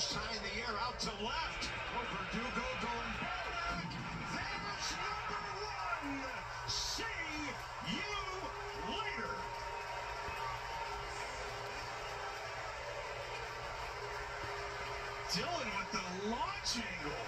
ball launched in the air out to left. Oh, Verdugo going back. There's number one. See you later. Dylan with the launch angle.